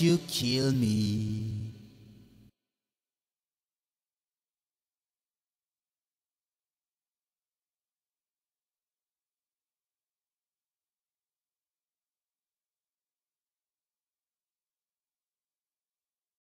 you